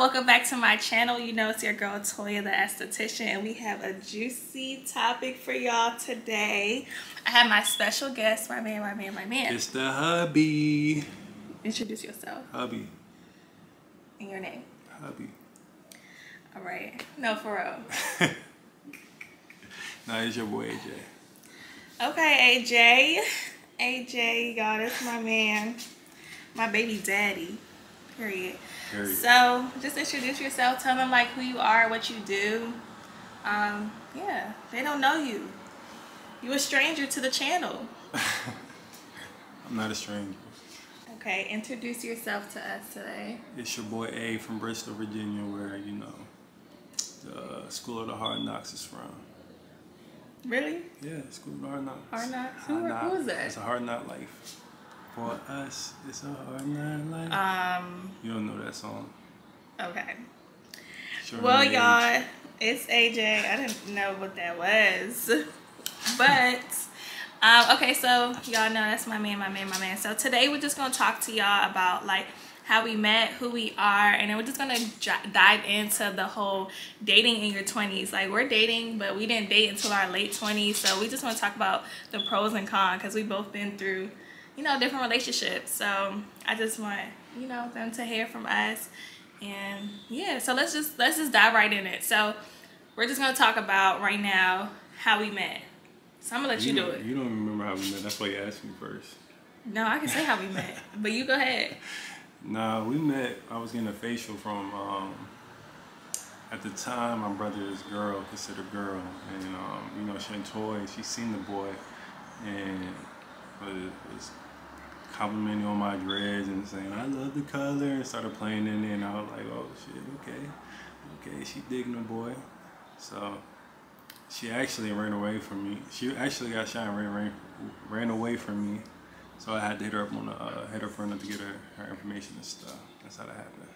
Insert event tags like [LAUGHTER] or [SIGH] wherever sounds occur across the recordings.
Welcome back to my channel. You know it's your girl Toya, the esthetician, and we have a juicy topic for y'all today. I have my special guest, my man, my man, my man. It's the hubby. Introduce yourself Hubby. and your name. Hubby. All right. No, for real. [LAUGHS] Nah, it's your boy AJ. Okay, AJ. AJ, y'all, that's my man. My baby daddy. Period. Period. So, just introduce yourself. Tell them like who you are, what you do. Um, yeah, they don't know you. You a stranger to the channel. [LAUGHS] I'm not a stranger. Okay, introduce yourself to us today. It's your boy A from Bristol, Virginia, where, you know, the School of the Hard Knocks is from. Really? Yeah, School of the Hard Knocks. Hard Knocks? Who- Knock. who is that? It's a hard knock life. For us, it's a hard knock life. Um, you don't know that song. okay. Show Well, me your age. y'all, it's AJ. I didn't know what that was. But, um, okay, so y'all know that's my man, my man, my man. So today we're just going to talk to y'all about, like, how we met, who we are, and then we're just going to j- dive into the whole dating in your 20s. Like, we're dating, but we didn't date until our late 20s. So we just want to talk about the pros and cons because we've both been through, you know, different relationships. So I just want, you know, them to hear from us. And yeah, so let's just let's just dive right in it. So we're just gonna talk about right now how we met. So I'm gonna let you, do don't- it. You don't remember how we met. That's why you asked me first. No, I can say how we met, [LAUGHS] but you go ahead. Nah, we met. I was getting a facial from. Um, at the time, my brother's girl, considered girl, and um, you know, she Shantoy, she seen the boy, and was, was complimenting on my dreads and saying I love the color, and started playing in it, and I was like, oh shit, okay, okay, she digging the boy, so. She actually ran away from me. She actually got shot and ran, ran, ran away from me. So I had to hit her up on the uh, hit her friend up to get her, her information and stuff. That's how that happened.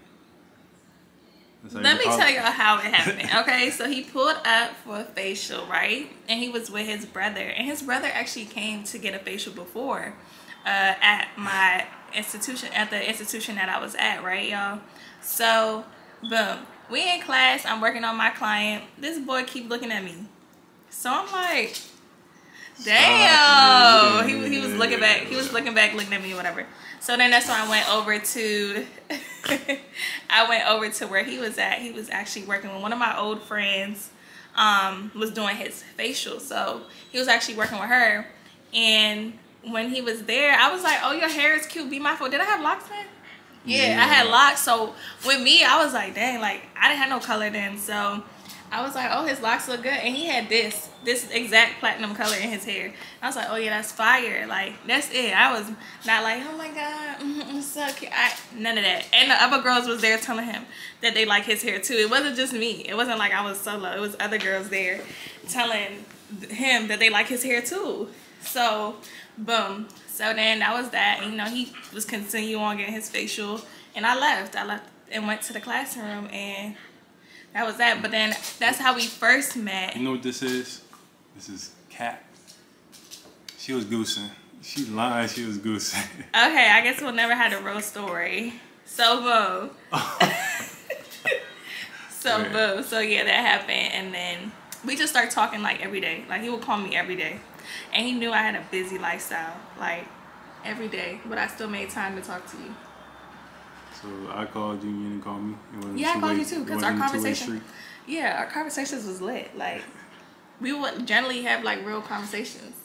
Let me tell y'all how it happened. [LAUGHS] Okay, so he pulled up for a facial, right? And he was with his brother, and his brother actually came to get a facial before uh, at my institution, at the institution that I was at, right, y'all? So, boom, we in class. I'm working on my client. This boy keep looking at me. So I'm like, damn. He, he was looking back. He was looking back, looking at me, whatever. So then that's when I went over to, [LAUGHS] I went over to where he was at. He was actually working with one of my old friends. Um, was doing his facial, so he was actually working with her. And when he was there, I was like, "Oh, your hair is cute. Be my mindful." Did I have locks then? Yeah, I had locks. So with me, I was like, dang, like I didn't have no color then. So I was like, oh, his locks look good. And he had this, this exact platinum color in his hair. I was like, oh yeah, that's fire. Like that's it. I was not like, oh my god, [LAUGHS] it's so cute. I, none of that. And the other girls was there telling him that they like his hair too. It wasn't just me. It wasn't like I was solo. It was other girls there telling him that they like his hair too. So, boom. So then that was that. And, you know, he was continue on getting his facial, and I left. I left and went to the classroom, and that was that. But then that's how we first met. You know what this is? This is Cat. She was goosing. She lied. She was goosing. [LAUGHS] Okay, I guess we'll never had a real story. So boom. [LAUGHS] so boom. So yeah, that happened, and then we just start talking like every day. Like he would call me every day, and he knew I had a busy lifestyle, like every day. But I still made time to talk to you. so I called you. and You didn't call me. Yeah, I called you too because our wasn't a two-way conversation. Yeah, our conversations was lit. Like we would generally have like real conversations.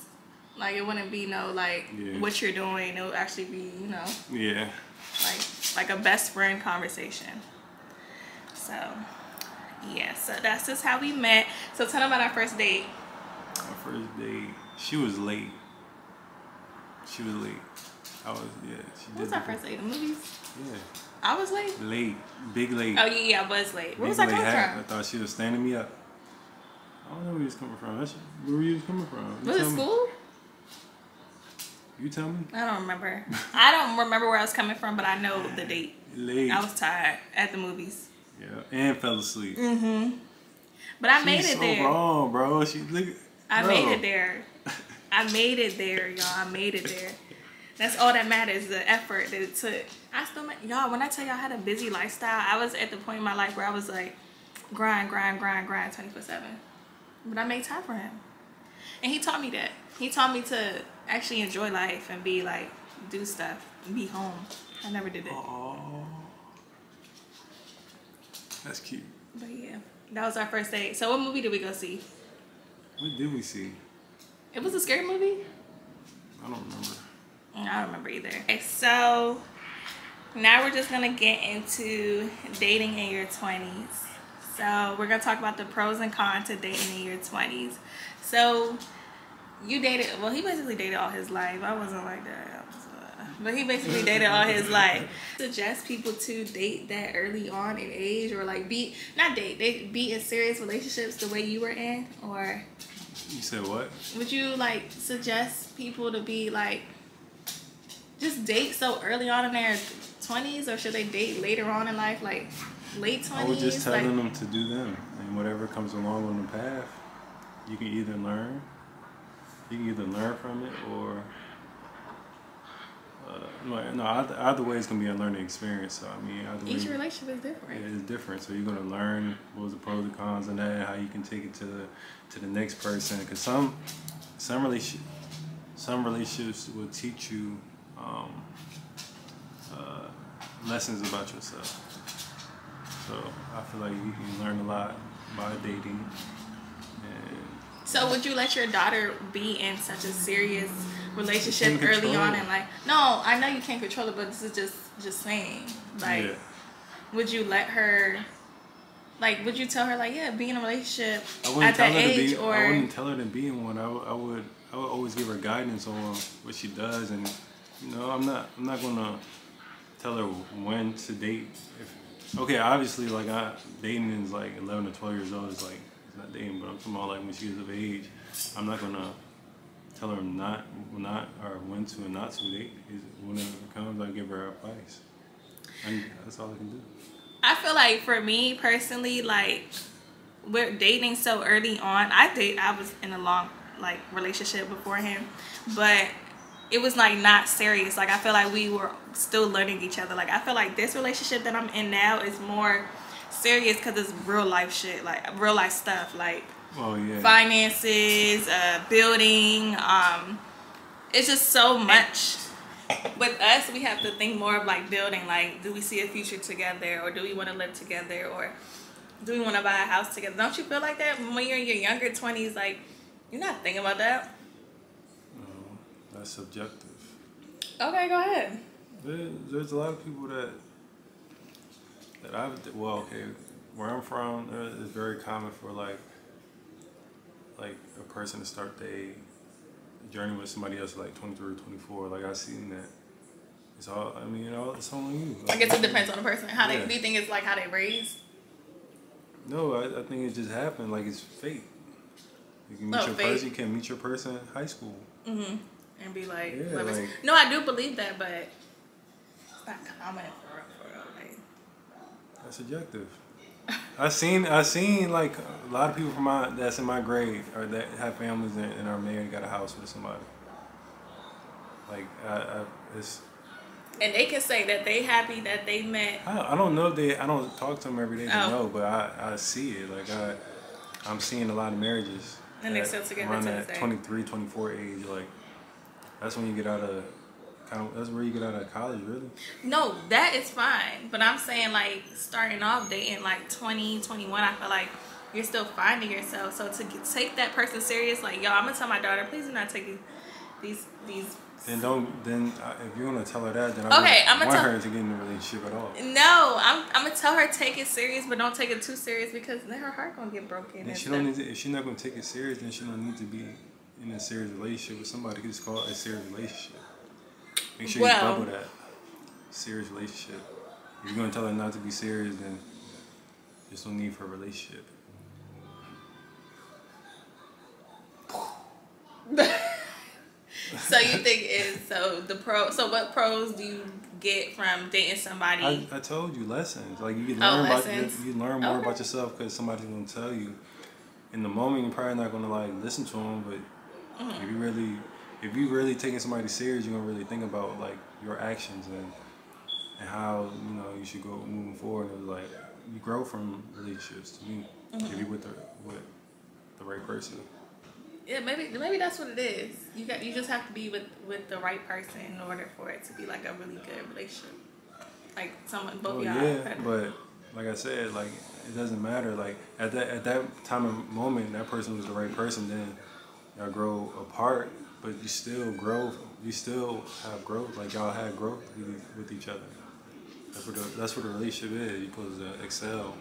Like it wouldn't be no like Yeah. what you're doing. It would actually be you know Yeah. like like a best friend conversation. So yeah, so that's just how we met. So tell them about our first date. Our first date. She was late. She was late. I was yeah. She What was our first date? The movies. Yeah. I was late. Late. Big late. Oh yeah, yeah, I was late. Where Big was I late coming hat. I thought she was standing me up. I don't know where you was coming from. That's where were you was coming from. You Was it tell me. school? You tell me. I don't remember. [LAUGHS] I don't remember where I was coming from, but I know the date. Late. I was tired at the movies. yeah, and fell asleep. Mm-hmm. But I made it so there. wrong, bro. She look. I bro. made it there. I made it there, y'all. I made it there. That's all that matters, the effort that it took. I still, y'all, when I tell y'all I had a busy lifestyle, I was at the point in my life where I was like, grind, grind, grind, grind 24 7. But I made time for him. And he taught me that. He taught me to actually enjoy life and be like, do stuff, and be home. I never did it. Oh, that's cute. But yeah, that was our first date. So, what movie did we go see? What did we see? It was a scary movie? I don't remember. I don't remember either. Okay, so now we're just gonna get into dating in your twenties. So we're gonna talk about the pros and cons to dating in your twenties. So you dated well, he basically dated all his life. I wasn't like that. Was, uh, But he basically dated all his [LAUGHS] life. Suggest people to date that early on in age, or like be not date, they be in serious relationships the way you were in, or You said what? would you like suggest people to be like just date so early on in their twenties, or should they date later on in life, like late twenties? I was just like, telling them to do them, and whatever comes along on the path, you can either learn, you can either learn from it, or uh, no, no, either, either way it's gonna be a learning experience. So I mean, either each way, relationship is different. it is different. So you're gonna learn what was the pros and cons of that, how you can take it to the to the next person. Because some some relationship some relationships will teach you um, uh, lessons about yourself. So I feel like you can learn a lot by dating. And So would you let your daughter be in such a serious relationship early on and like no, I know you can't control it, but this is just just saying. Like yeah, would you let her like would you tell her like yeah, be in a relationship I wouldn't at tell that her to age be. or I wouldn't tell her to be in one. I would. I would. I would always give her guidance on what she does, and you know, I'm not. I'm not gonna tell her when to date. If, okay, obviously, like I dating is like 11 or 12 years old. Is like it's not dating, but I'm talking about like when she's of age. I'm not gonna tell her not, not or when to and not to date. Whenever it comes, I give her advice. And that's all I can do. I feel like for me personally, like we're dating so early on. I date. I was in a long like relationship before him, but it was like not serious. Like I feel like we were still learning each other. Like I feel like this relationship that I'm in now is more serious because it's real life shit, like real life stuff, like Oh yeah. finances, uh, building. Um, it's just so much. With us, we have to think more of like building. Like, do we see a future together, or do we want to live together, or do we want to buy a house together? Don't you feel like that when you're in your younger twenties? Like, you're not thinking about that. No, that's subjective. Okay, go ahead. There, there's a lot of people that that I've well, okay, where I'm from, uh, it's very common for like like a person to start their journey with somebody else like 23 or 24. Like I've seen that. It's all. I mean, you know, it's on you. I guess it depends on the person. How they do you think it's like how they raised? No, I, I think it just happened. Like it's fate. You can meet Oh, your fate. person. You can meet your person in high school. Mm-hmm. And be like, Yeah, like- no, I do believe that, but it's not common for real, for real. Like, That's subjective. I seen I seen like a lot of people from my that's in my grade or that have families and, and are married got a house with somebody. Like I, I it's and they can say that they happy that they met. I, I don't know if they I don't talk to them every day to Oh. know, but I, I see it. Like I I'm seeing a lot of marriages. And they still together around to that 23, 24 age. Like that's when you get out of kind of that's where you get out of college really. No, that is fine. But I'm saying like starting off dating like 20, 21, I feel like you're still finding yourself. So to get, take that person serious, like yo, I'm gonna tell my daughter, please do not take these these. Then don't then uh, if you're gonna tell her that then I Okay, I'ma want tell- her to get in a relationship at all. No, I'm I'm gonna tell her take it serious, but don't take it too serious because then her heart gonna get broken. And And she stuff. don't need to, if she's not gonna take it serious, then she don't need to be in a serious relationship with somebody. It's called a serious relationship. Make sure Well- you bubble that serious relationship. If you're gonna tell her not to be serious, then there's no need for a relationship. [LAUGHS] so you think is so the pro? So what pros do you get from dating somebody? I, I told you lessons. Like you can Oh, learn about you, you learn more Okay. about yourself because somebody's gonna tell you. In the moment, you're probably not gonna like listen to them, but Mm-hmm. if you really if you're really taking somebody serious, you're gonna really think about like your actions and and how you know you should go moving forward. And like you grow from relationships. To me, if you mm-hmm. with the with the right person. Yeah, maybe maybe that's what it is. You got you just have to be with with the right person in order for it to be like a really good relationship. Like someone both Oh y'all. yeah, but like I said, like it doesn't matter. Like at that at that time and moment, that person was the right person. Then y'all grow apart, but you still grow. You still have growth. Like y'all had growth with, each other. That's what the, that's what a relationship is. You're supposed to excel.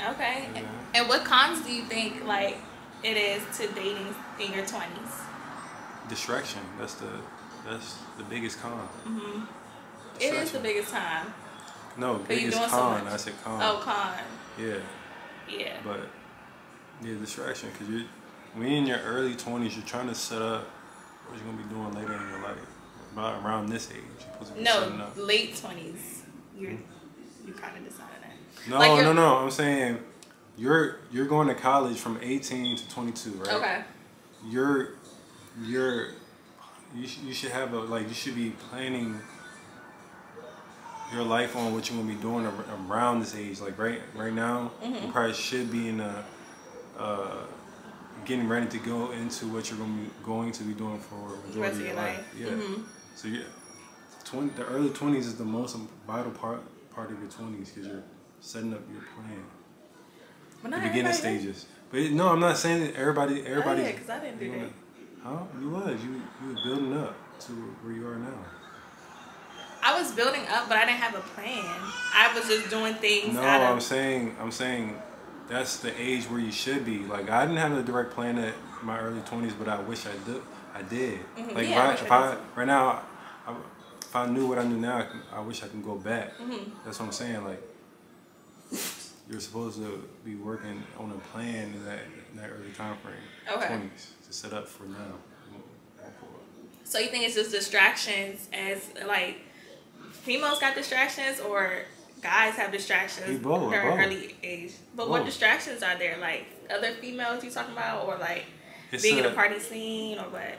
Okay. Yeah. And what cons do you think like it is to dating in your twenties? Distraction. That's the that's the biggest con. Mm-hmm. It is the biggest time. No, you biggest doing so con. I said con. Oh, con. Yeah. Yeah. But yeah, distraction because you when you're in your early twenties, you're trying to set up what you're gonna be doing later in your life. About around this age, you're supposed to be setting No, late twenties. You're you kind of decided that. No, like no, no. I'm saying you're you're going to college from 18 to 22, right? Okay. You're you're you, sh- you should have a like you should be planning your life on what you're gonna be doing ar- around this age. Like right right now, Mm-hmm. you probably should be in a uh, getting ready to go into what you're going to be doing for the majority of your life. life. Yeah. Mhm. So yeah, twenty the early twenties is the most vital part part of your twenties because you're setting up your plan But the beginning stages. But it- no, I'm not saying that everybody. Everybody. Oh, yeah, 'cause I didn't do that. Huh? You was. You you was building up to where you are now. I was building up, but I didn't have a plan. I was just doing things No, of. I'm saying I'm saying that's the age where you should be. Like I didn't have a direct plan at my early 20s, but I wish I did. I did. Mhm. Like Yeah, if I, if I right now, I, if I knew what I knew now, I, can, I wish I can go back. Mhm. That's what I'm saying. Like you're supposed to be working on a plan in that in that early time frame, Okay. 20s, to set up for now. So you think it's just distractions as like females got distractions or guys have distractions both, during both. early age? But what distractions are there? Like other females you talking about, or like It's being in a- a party scene, or what?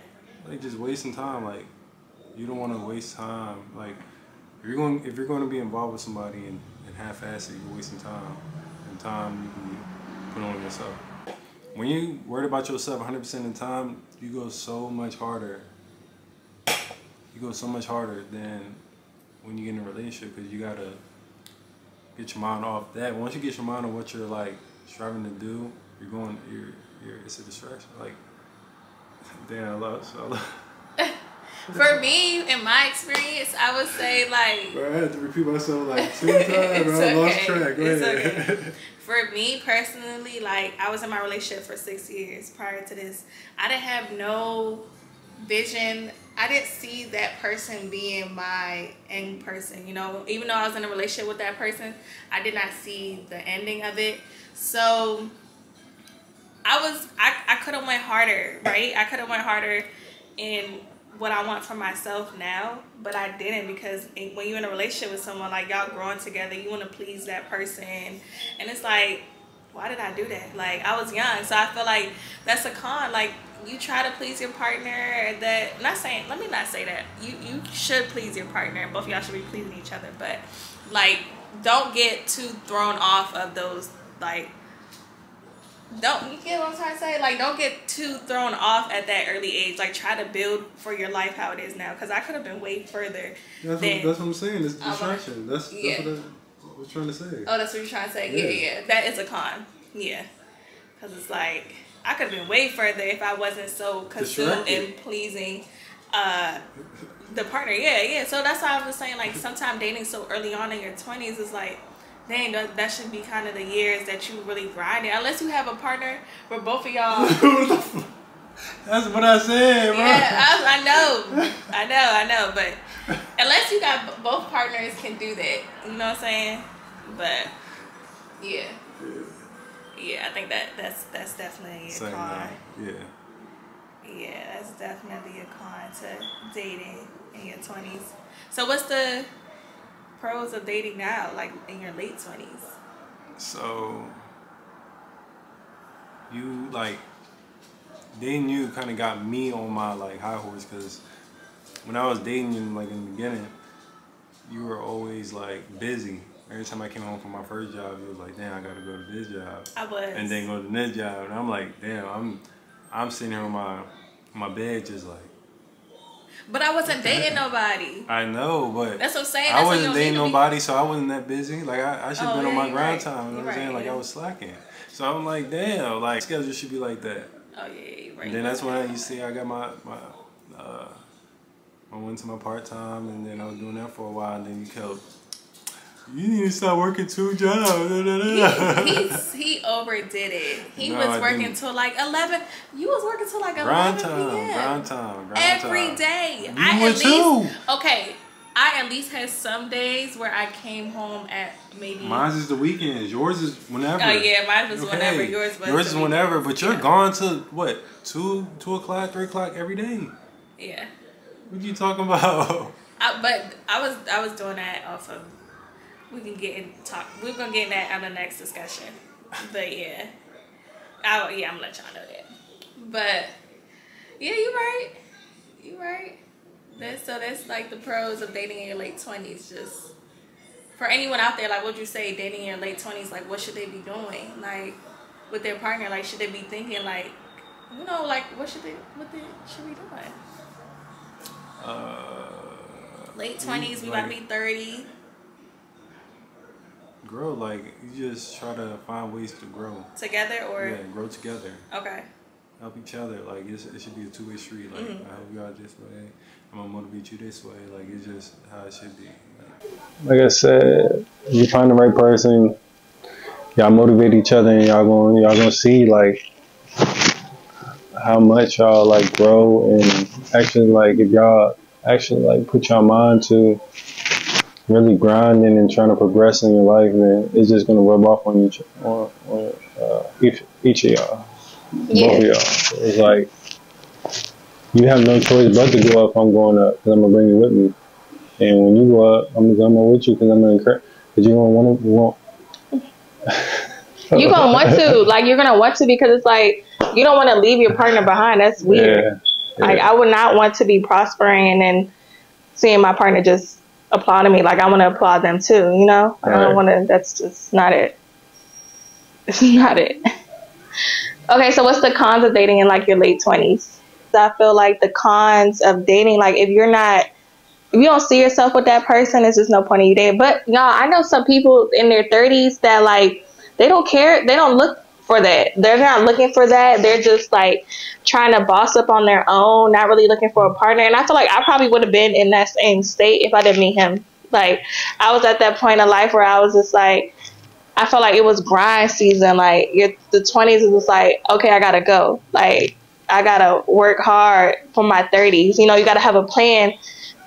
like just wasting time. Like you don't want to waste time. Like if you're going if you're going to be involved with somebody and, and half-ass it, you're wasting time. And time you can put on yourself. When you worried about yourself 100 percent of the time, you go so much harder. You go so much harder than when you get in a relationship because you gotta get your mind off that. Once you get your mind on what you're like striving to do, you're going. You're. You're. It's a distraction. Like. [LAUGHS] Damn, I lost. I lost. [LAUGHS] For me, in my experience, I would say like Bro, I had to repeat myself like two times. bro. [LAUGHS] I lost track. Go It's ahead. okay. For me personally, like I was in my relationship for six years prior to this. I didn't have no vision. I didn't see that person being my end person. You know, even though I was in a relationship with that person, I did not see the ending of it. So I was I, I could have went harder, right? I could have went harder in what I want for myself now, but I didn't because when you're in a relationship with someone like y'all growing together, you want to please that person, and it's like, why did I do that? Like I was young, so I feel like that's a con. Like you try to please your partner. That I'm not saying. Let me not say that. You you should please your partner. Both of y'all should be pleasing each other, but like don't get too thrown off of those like don't you get what I'm trying to say? Like, don't get too thrown off at that early age. Like, try to build for your life how it is now. Because I could have been way further. That's, than, what, that's what I'm saying. It's distraction. That's, that's Yeah. what I was trying to say. oh, that's what you're trying to say. Yeah, Yeah. yeah, that is a con. Yeah, because it's like I could have been way further if I wasn't so consumed in pleasing uh, the partner. Yeah, yeah. So that's why I was saying like sometimes dating so early on in your 20s is like. Dang, that, that should be kind of the years that you really grind it. Unless you have a partner where both of y'all [LAUGHS] That's what I said, bro. Yeah, I, I know, I know, I know, but unless you got both partners can do that, you know what I'm saying? But yeah, yeah, I think that that's that's definitely a Same con. Yeah. Yeah, that's definitely a con to dating in your twenties. So what's the pros of dating now, like in your late twenties? So you like dating you kind of got me on my like high horse because when I was dating you like in the beginning, you were always like busy. Every time I came home from my first job, it was like, damn, I gotta go to this job. I was. And then go to this job, and I'm like, damn, I'm I'm sitting here on my my bed just like. But I wasn't [LAUGHS] dating nobody. I know, but That's what I'm saying. I That's you wasn't dating need to be- nobody, so I wasn't that busy. Like I, I should have Oh, been yeah, on my grind right. time. You know what I'm saying? right, Like. I was slacking. So I'm like, damn, like schedule should be like that. Oh yeah, yeah, right. And then that's when I, you see I got my my uh, I went to my part time, and then I was doing that for a while, and then you kept. You need to start working two jobs. da, da, da." he, he overdid it. He No, was working till like eleven. You was working till like grind eleven time, p.m. grind time, grind every time. day. You I at too. least okay. I at least had some days where I came home at maybe. Mine's is the weekends. Yours is whenever. Oh yeah, mine was Okay. whenever. Yours was. Yours is whenever, but you're Yeah. gone to what two two o'clock, three o'clock every day. Yeah, What you talking about? I, but I was I was doing that off of. We can get in talk. We're gonna get in that on the next discussion. But yeah, I yeah I'm gonna let y'all know that. But yeah, you right. You right. That's so that's like the pros of dating in your late twenties. Just for anyone out there, like what would you say, dating in your late twenties, like what should they be doing? Like with their partner, like should they be thinking like, you know, like what should they what they should be doing? Uh, Late twenties, we about to be thirty. grow like you just try to find ways to grow. together or Yeah, grow together. okay help each other. Like it's, it should be a two way street. Like Mhm. I help you out this way, I'm gonna motivate you this way. Like it's just how it should be. Like, like I said, you find the right person, y'all motivate each other, and y'all gonna y'all gonna see like how much y'all like grow and actually like if y'all actually like put your mind to really grinding and trying to progress in your life, then it's just gonna rub off on each on, on uh, each each of y'all, both of y'all. So it's like you have no choice but to go up. I'm going up because I'm gonna bring you with me. And when you go up, I'm gonna go with you because I'm gonna encourage. Because you're gonna want to. You want. [LAUGHS] You're gonna want to, like, you're gonna want to because it's like you don't want to leave your partner behind. That's weird. Yeah. Like, I would not want to be prospering and then seeing my partner just applauding me. Like, I want to applaud them too. You know, I don't want to. That's just not it. It's [LAUGHS] not it. Okay, so what's the cons of dating in like your late twenties? I feel like the cons of dating, like if you're not, if you don't see yourself with that person, it's just no point in you dating. But y'all, I know some people in their thirties that like they don't care, they don't look for that. They're not looking for that. They're just like trying to boss up on their own, not really looking for a partner. And I feel like I probably would have been in that same state if I didn't meet him. Like I was at that point in life where I was just like, I felt like it was grind season. Like the twenties was like, okay, I gotta go. Like I gotta work hard for my thirties. You know, you gotta have a plan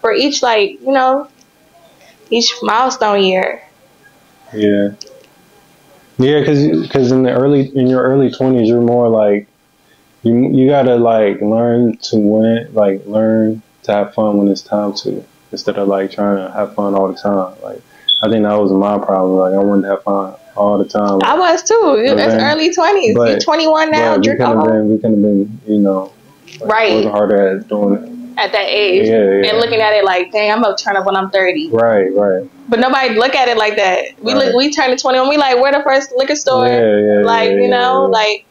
for each like you know each milestone year. Yeah. Yeah, because because in the early in your early twenties, you're more like you you gotta like learn to win, like learn to have fun when it's time to, instead of like trying to have fun all the time. Like I think that was my problem. Like I wanted to have fun all the time. I was too. Yeah, That's man. early twenties. You're twenty one now. But we could have been we could have been you know like, Right. working harder at doing it. At that age. Yeah, yeah. And looking at it like, dang, I'm gonna turn up when I'm thirty. Right, right. But nobody look at it like that. We Right. look, we turn to twenty one. We like, where the first liquor store? Yeah, yeah, like yeah, you know, like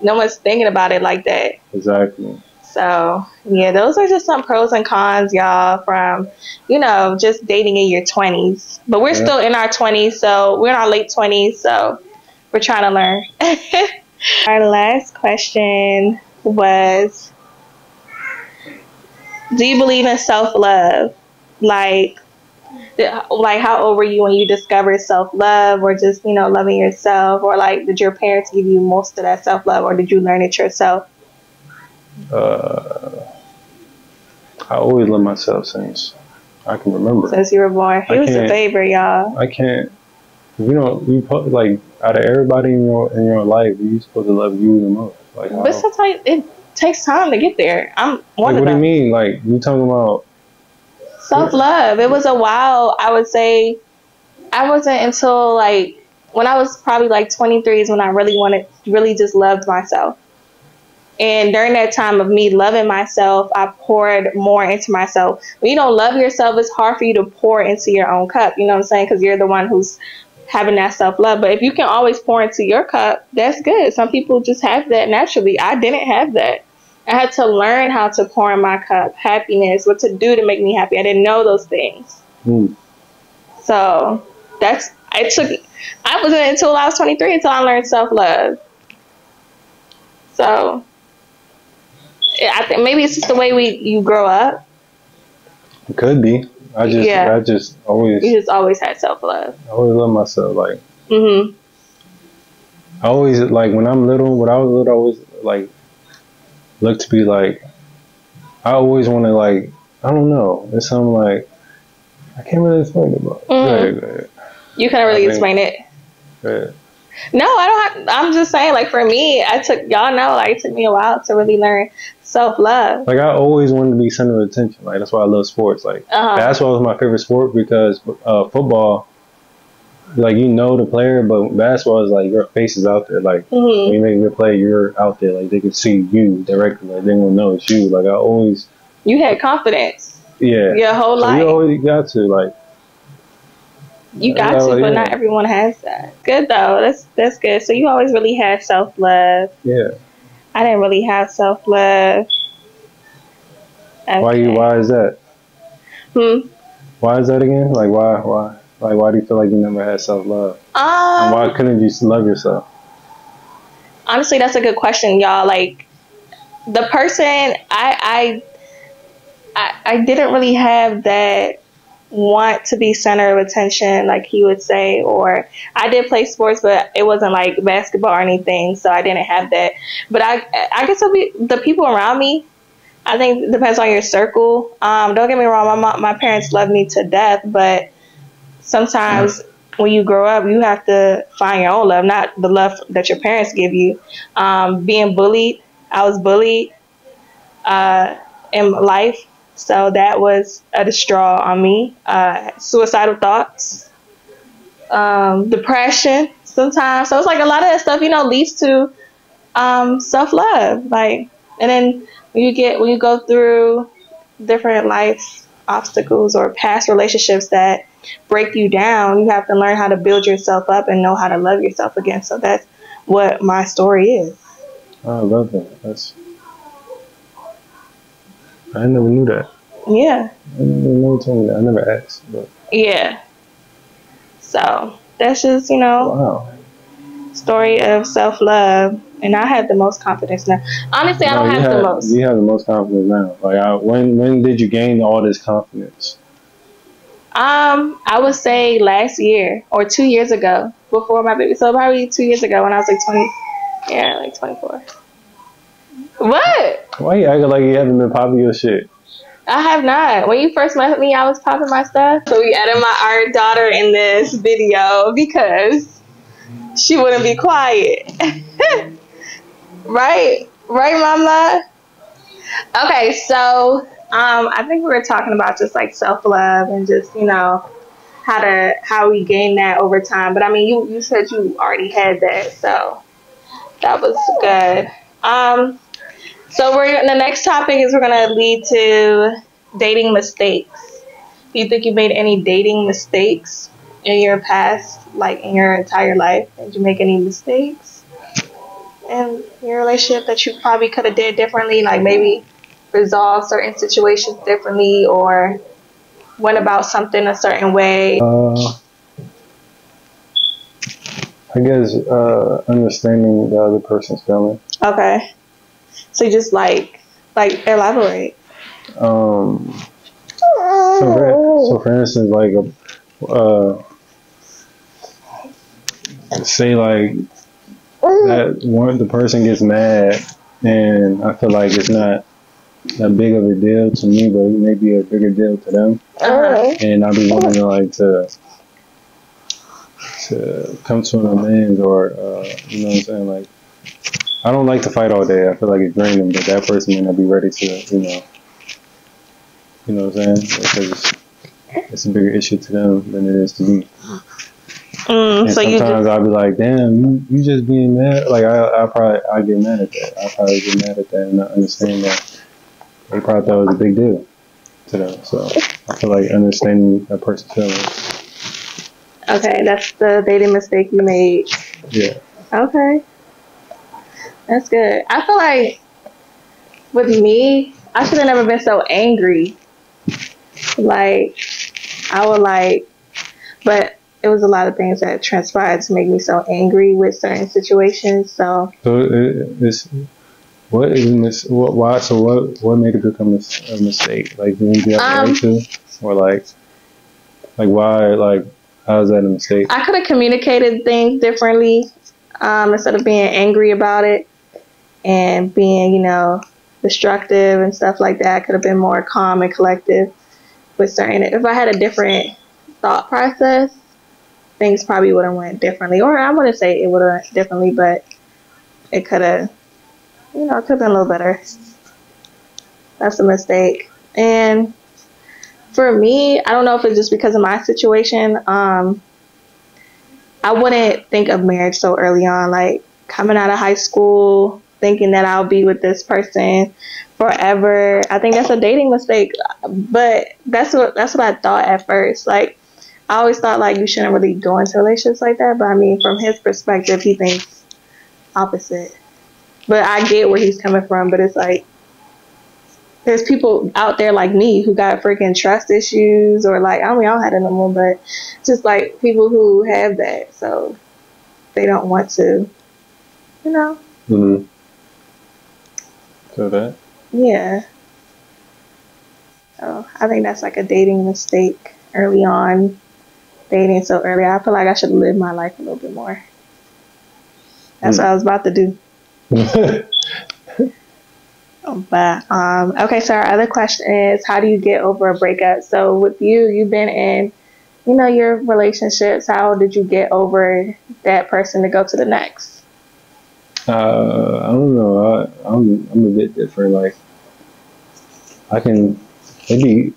no one's thinking about it like that. Exactly. So yeah, those are just some pros and cons, y'all, from you know just dating in your twenties. But we're still in our twenties, so we're in our late twenties, so we're trying to learn. [LAUGHS] our last question was, do you believe in self love? Like, like how old were you when you discovered self love, or just you know loving yourself, or like did your parents give you most of that self love, or did you learn it yourself? Uh, I always love myself since I can remember. since you were born. He I was the can't- favorite, y'all. I can't. You know, you put like out of everybody in your in your life, you supposed to love you the most. Like, But sometimes it takes time to get there. I'm one like, of what do you mean? Like you talking about? Self love. It was a while. I would say I wasn't until like when I was probably like 23 is when I really wanted, really just loved myself. And during that time of me loving myself, I poured more into myself. When you don't love yourself, it's hard for you to pour into your own cup. You know what I'm saying? Because you're the one who's having that self love. But if you can always pour into your cup, that's good. Some people just have that naturally. I didn't have that. I had to learn how to pour in my cup, happiness, what to do to make me happy. I didn't know those things. Mm. So that's I took I wasn't until I was 23 until I learned self love. So I think maybe it's just the way we you grow up. It could be. I just Yeah. I just always You just always had self love. I always love myself. Like Mhm. I always like when I'm little. When I was little, I was like look to be like. I always want to like. I don't know. It's something like. I can't really explain it, but ahead, You can't really I explain it. ahead. No, I don't. Have, I'm just saying, like for me, I took y'all know, like it took me a while to really learn self love. Like I always wanted to be center of attention. Like that's why I love sports. Like Uh-huh. basketball was my favorite sport because uh, football, like you know the player, but basketball is like your face is out there. Like hmm when you make a good play, you're out there. Like they can see you directly. Like they won't know it's you. Like I always, You had confidence yeah. your whole life. you always got to like. You got to, but yeah. not everyone has that. Good though. That's that's good. So you always really had self love. Yeah. I didn't really have self love. Why you? Why is that? Hmm. Why is that again? Like why? Why? Like why do you feel like you never had self love? And Um. why couldn't you love yourself? honestly that's a good question y'all like the person I, I i i didn't really have that want to be center of attention like he would say or i did play sports but it wasn't like basketball or anything so i didn't have that but i i guess it'll be the people around me i think it depends on your circle um don't get me wrong my mom, my parents love me to death but sometimes when you grow up, you have to find your own love, not the love that your parents give you. Um, being bullied, I was bullied uh, in life, so that was a straw on me. Uh, suicidal thoughts, um, depression, sometimes. So it's like a lot of that stuff, you know, leads to um, self love. Like, and then when you get when you go through different life obstacles or past relationships that break you down, you have to learn how to build yourself up and know how to love yourself again. So that's what my story is. I love that. That's. I never knew that. Yeah. I never told me that. I never asked, but Yeah. So that's just, you know, wow. story of self love. And I have the most confidence now. Honestly, I don't you have the most. You have the most confidence now. Like, I, when when did you gain all this confidence? Um, I would say last year or two years ago before my baby. So probably two years ago when I was like 20. Yeah, like 24. What? Why you acting like you haven't been popping your shit? I have not. When you first met me, I was popping my stuff. So we added my our daughter in this video because she wouldn't be quiet. [LAUGHS] right? Right, mama? Okay, so um I think we were talking about just like self love and just, you know, how to how we gain that over time. But I mean you you said you already had that, so that was good. Um so we're the next topic is we're gonna lead to dating mistakes. Do you think you made any dating mistakes in your past, like in your entire life? Did you make any mistakes in your relationship that you probably could have did differently, like maybe resolve certain situations differently or went about something a certain way? Uh, I guess uh, understanding the other person's feeling. Okay. So just like like elaborate. Um, so, for, so for instance, like a, uh, say like that one the person gets mad, and I feel like it's not that big of a deal to me, but it may be a bigger deal to them, Uh-huh. and I'll be wanting to like to to come to an amends or uh, you know what I'm saying like. I don't like to fight all day. I feel like it's draining, but that person may not be ready to, you know, you know what I'm saying? Because it's, it's a bigger issue to them than it is to me. Mm, And so sometimes just, I'll be like, damn, you, you just being mad. Like I, I probably I get mad at that. I probably get mad at that and not understand that they probably thought it was a big deal to them. So I feel like understanding that person's feelings. okay, that's the dating mistake you made. Yeah. Okay. That's good. I feel like with me, I should have never been so angry. Like, I would like, but it was a lot of things that transpired to make me so angry with certain situations. So, So it, it's what is mis- what why so what what made it become a, a mistake? Like did you have a Um, right to or like like why like how is that a mistake? I could have communicated things differently um, instead of being angry about it and being, you know, destructive and stuff like that. I could have been more calm and collective with certain. If I had a different thought process, things probably would have went differently. Or I wouldn't say it would have went differently, but it could have, you know, it could have been a little better. That's a mistake. And for me, I don't know if it's just because of my situation. Um, I wouldn't think of marriage so early on, like coming out of high school, thinking that I'll be with this person forever. I think that's a dating mistake, but that's what that's what I thought at first. Like I always thought like you shouldn't really go into relationships like that, but I mean from his perspective, he thinks opposite. But I get where he's coming from, but it's like there's people out there like me who got freaking trust issues or like I mean I don't have it no more, but just like people who have that, so they don't want to, you know, Mm-hmm. So that yeah. So I think that's like a dating mistake early on, dating so early. I feel like I should live my life a little bit more. That's Hmm. what I was about to do. [LAUGHS] But um, okay, so our other question is, how do you get over a breakup? So with you, you've been in, you know, your relationships. How did you get over that person to go to the next? uh, I don't know. I, I'm I'm a bit different. Like I can maybe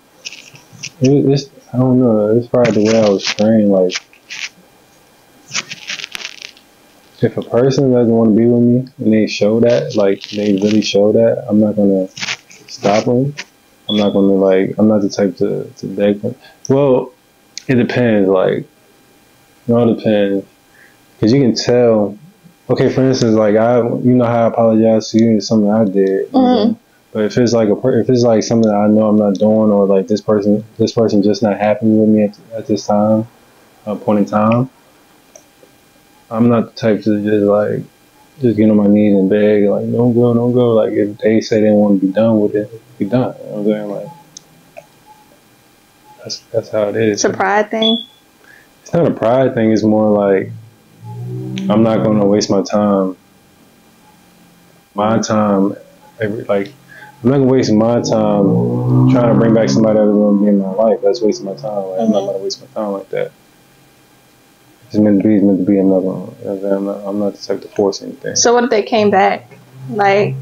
it, it's I don't know. It's probably the way I was trained. Like if a person doesn't want to be with me and they show that, like they really show that, I'm not gonna stop them. I'm not gonna like. I'm not the type to to beg them. Well, it depends. Like it all depends because you can tell. Okay, for instance, like I, you know how I apologize to you is something I did. Mhm. But if it's like a, if it's like something that I know I'm not doing, or like this person, this person just not happy with me at, at this time, uh, point in time, I'm not the type to just like just get on my knees and beg, like don't go, don't go. Like if they say they want to be done with it, be done. You know what I'm saying? Like that's that's how it is. It's a pride thing. It's not a pride thing. It's more like I'm not going to waste my time. My time, every like I'm not gonna waste my time trying to bring back somebody that's gonna be in my life. That's wasting my time. Like, I'm not Mhm. gonna waste my time like that. It's meant to be. It's meant to be another. one. You know what I'm, not, I'm not the type to force anything. So what if they came back? Like,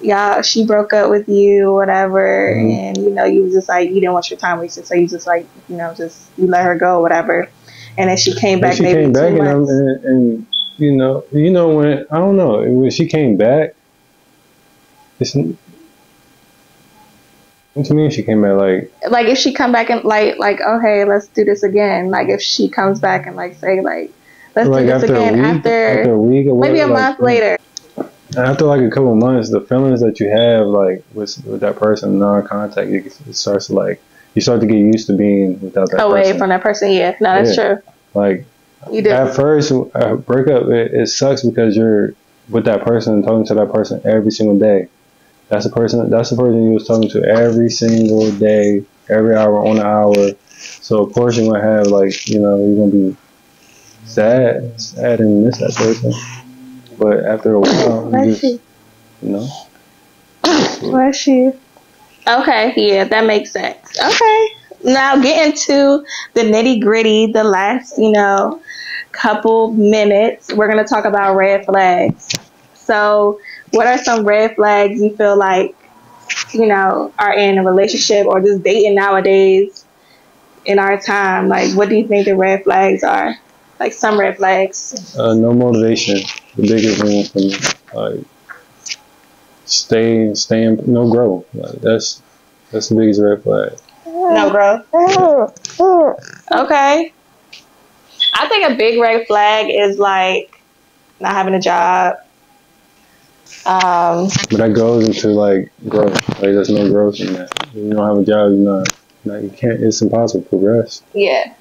y'all, she broke up with you, whatever, Mhm. and you know, you was just like, you didn't want your time wasted, so you just like, you know, just you let her go, whatever. And then she came back And she maybe came back, and, and, and you know, you know when I don't know when she came back. It's, what do you mean she came back? Like like if she come back and like like oh, okay, let's do this again. Like if she comes back and like say like let's like do this again week, after, after a week, or maybe a like, month later. After like a couple months, the feelings that you have like with with that person, non-contact, it, it starts to like you start to get used to being without that Away person. from that person, yeah. No, that's Yeah. true. like You do. at first, a breakup it, it sucks because you're with that person talking to that person every single day. That's the person. That's the person you was talking to every single day, every hour on the hour. So of course you're gonna have like you know you're gonna be sad, sad and miss that person. But after a while, you Bless just you. you know. Bless you. Okay, yeah, that makes sense. Okay. Now get into the nitty gritty, the last, you know, couple minutes. We're gonna talk about red flags. So what are some red flags you feel like, you know, are in a relationship or just dating nowadays in our time? Like what do you think the red flags are? Like some red flags. Uh, no motivation. The biggest one for me. Like stay, stay, in, no growth. Like that's that's the biggest red flag. No growth. Okay. I think a big red flag is like not having a job. Um, But that goes into like growth. Like there's no growth in that. You don't have a job, you're not. Like you can't. It's impossible to progress. yeah.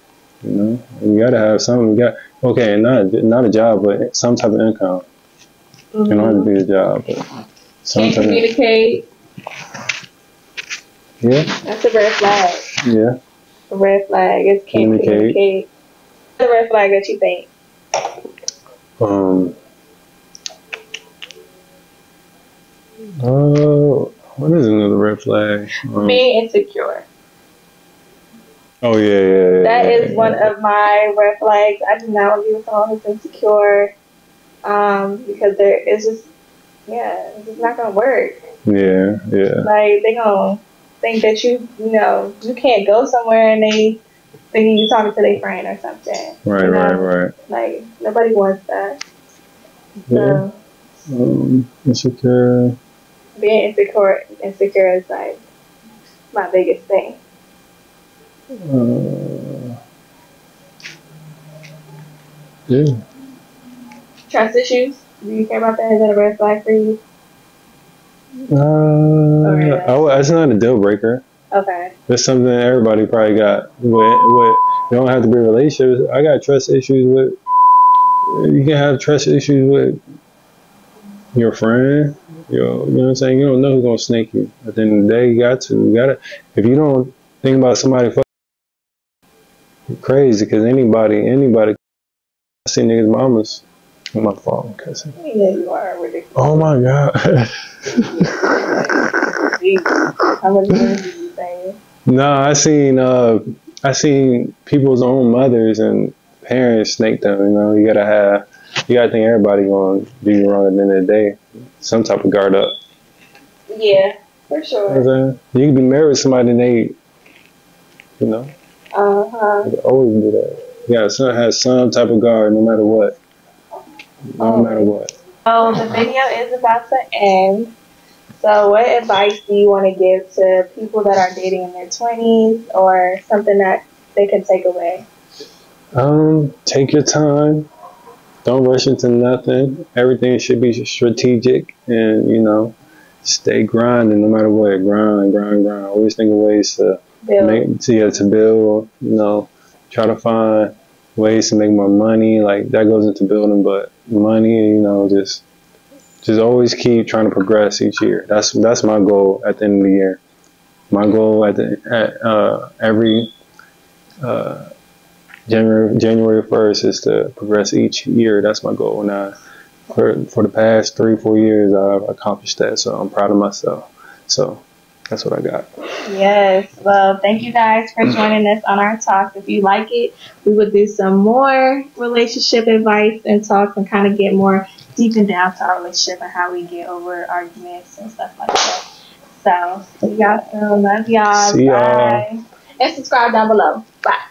You know, you gotta have something. You got okay, not not a job, but some type of income. You don't have to be a job, but some Can't type of communicate. yeah, That's a red flag. yeah. A red flag is can't Communicate. communicate. The red flag that you think. Um. Oh, what is another red flag? Um, Being insecure. oh yeah, yeah, yeah. That yeah, is yeah. one of my red flags. I do not want to be with someone who's insecure. Um, because there is just yeah, it's just not gonna work. Yeah, yeah, Like they gonna think that you you know, you can't go somewhere and they thinking you talking to their friend or something. right, you know? right, right. Like nobody wants that. Yeah. So Um, insecure. Being insecure insecure is like my biggest thing. Uh, yeah. Trust issues. Do you care about that? Is that a red flag for you? Uh, Okay. oh, that's not a deal breaker. Okay. That's something everybody probably got. With, with you don't have to be relationships. I got trust issues with. You can have trust issues with your friend. You know, you know what I'm saying. You don't know who's gonna snake you. At the end of the day, you got to. You gotta. If you don't think about somebody, you're crazy. Because anybody, anybody. I see niggas' mamas on my phone cussing. Yeah, you are ridiculous. Oh my god. How much did you say? No, I seen uh, I seen people's own mothers and parents snake them. You know, you gotta have, you gotta think everybody gonna do you wrong at the end of the day. Some type of guard up. Yeah, for You know sure. what You can be married with somebody and they, you know, Uh huh. always do that. You gotta have some type of guard no matter what. No matter what. So the video is about to end. So what advice do you want to give to people that are dating in their twenties, or something that they can take away? Um, take your time. Don't rush into nothing. Everything should be strategic and, you know, stay grinding no matter what. Grind, grind, grind. Always think of ways to Bill? make to, yeah, to build, you know, try to find ways to make more money. Like that goes into building, but money, you know, just just always keep trying to progress each year. That's that's my goal at the end of the year. My goal at the at uh, every uh, January January first is to progress each year. That's my goal, and I for for the past three four years I've accomplished that. So I'm proud of myself. So that's what I got. Yes. Well, thank you guys for mm. joining us on our talk. If you like it, we would do some more relationship advice and talks and kind of get more deep and down to our relationship and how we get over arguments and stuff like that. So, see y'all soon. Love y'all. See y'all. Bye. And subscribe down below. Bye.